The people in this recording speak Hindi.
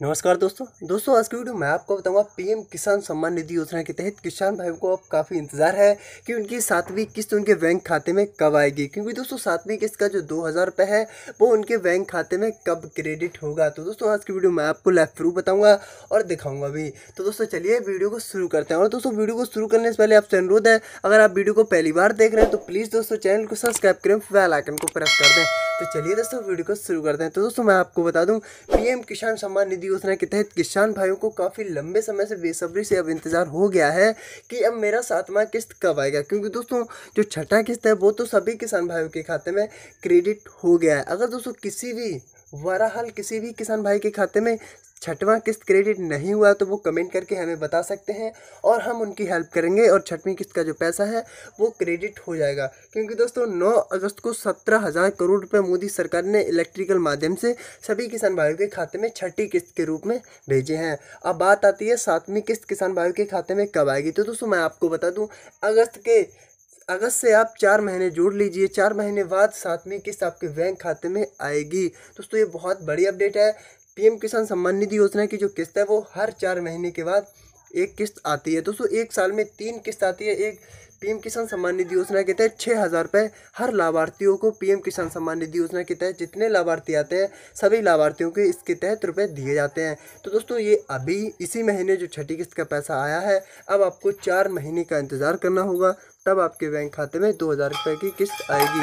नमस्कार दोस्तों। दोस्तों, आज की वीडियो मैं आपको बताऊँगा पीएम किसान सम्मान निधि योजना के तहत किसान भाइयों को अब काफ़ी इंतज़ार है कि उनकी सातवीं किस्त उनके बैंक खाते में कब आएगी। क्योंकि दोस्तों, सातवीं किस्त का जो दो हज़ार रुपये है, वो उनके बैंक खाते में कब क्रेडिट होगा? तो दोस्तों, आज की वीडियो मैं आपको लेफ़्ट प्रूफ बताऊँगा और दिखाऊँगा भी। तो दोस्तों, चलिए वीडियो को शुरू करते हैं। और दोस्तों, वीडियो को शुरू करने से पहले आपसे अनुरोध है, अगर आप वीडियो को पहली बार देख रहे हैं तो प्लीज़ दोस्तों, चैनल को सब्सक्राइब करें बेल आइकन को प्रेस कर दें। तो चलिए दोस्तों, वीडियो को शुरू करते हैं। तो दोस्तों, मैं आपको बता दूँ, पीएम किसान सम्मान निधि योजना के तहत किसान भाइयों को काफ़ी लंबे समय से बेसब्री से अब इंतज़ार हो गया है कि अब मेरा सातवां किस्त कब आएगा। क्योंकि दोस्तों, जो छठा किस्त है, वो तो सभी किसान भाइयों के खाते में क्रेडिट हो गया है। अगर दोस्तों, किसी भी वराहल किसी भी किसान भाई के खाते में छठवां किस्त क्रेडिट नहीं हुआ तो वो कमेंट करके हमें बता सकते हैं और हम उनकी हेल्प करेंगे और छठवीं किस्त का जो पैसा है वो क्रेडिट हो जाएगा। क्योंकि दोस्तों 9 अगस्त को सत्रह हज़ार करोड़ रुपए मोदी सरकार ने इलेक्ट्रिकल माध्यम से सभी किसान भाइयों के खाते में छठी किस्त के रूप में भेजे हैं। अब बात आती है सातवीं किस्त किसान भाइयों के खाते में कब आएगी? तो दोस्तों, मैं आपको बता दूँ, अगस्त के, अगस्त से आप चार महीने जोड़ लीजिए, चार महीने बाद सातवीं किस्त आपके बैंक खाते में आएगी। दोस्तों, ये बहुत बड़ी अपडेट है। पीएम किसान सम्मान निधि योजना की जो किस्त है, वो हर चार महीने के बाद एक किस्त आती है। दोस्तों, एक साल में तीन किस्त आती है। एक पीएम किसान सम्मान निधि योजना के तहत छः हज़ार रुपये हर लाभार्थियों को पीएम किसान सम्मान निधि योजना के तहत जितने लाभार्थी आते हैं, सभी लाभार्थियों के इसके तहत रुपए दिए जाते हैं। तो दोस्तों, ये अभी इसी महीने जो छठी किस्त का पैसा आया है, अब आपको चार महीने का इंतज़ार करना होगा, तब आपके बैंक खाते में दो हज़ार रुपये की किस्त आएगी।